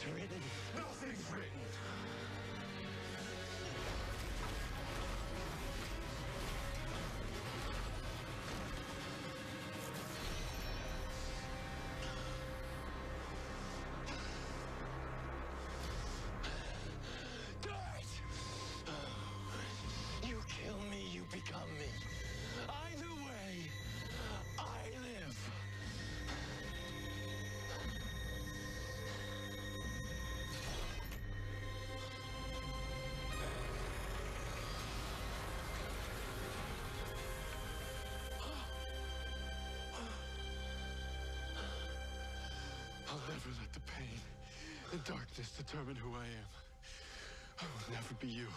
It's written. Nothing's written. Never let the pain and darkness determine who I am. I will never be you.